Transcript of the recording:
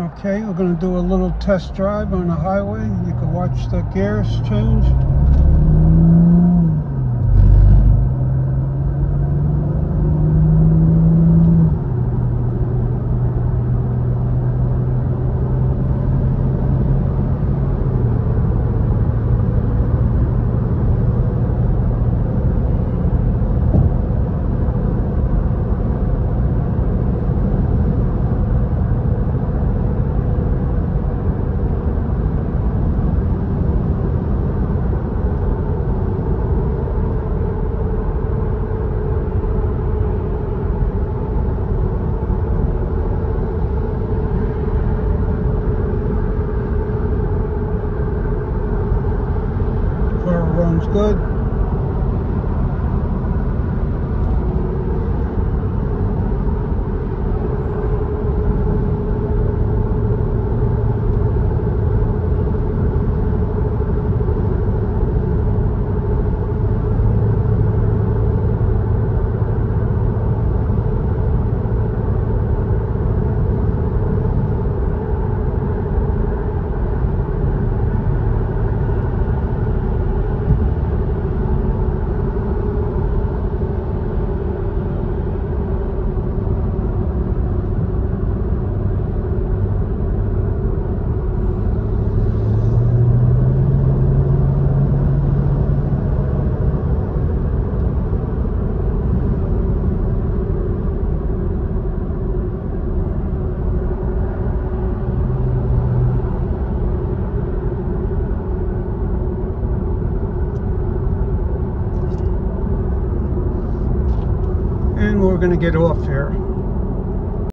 Okay, we're going to do a little test drive on the highway. You can watch the gears change. Car good. And we're going to get off here.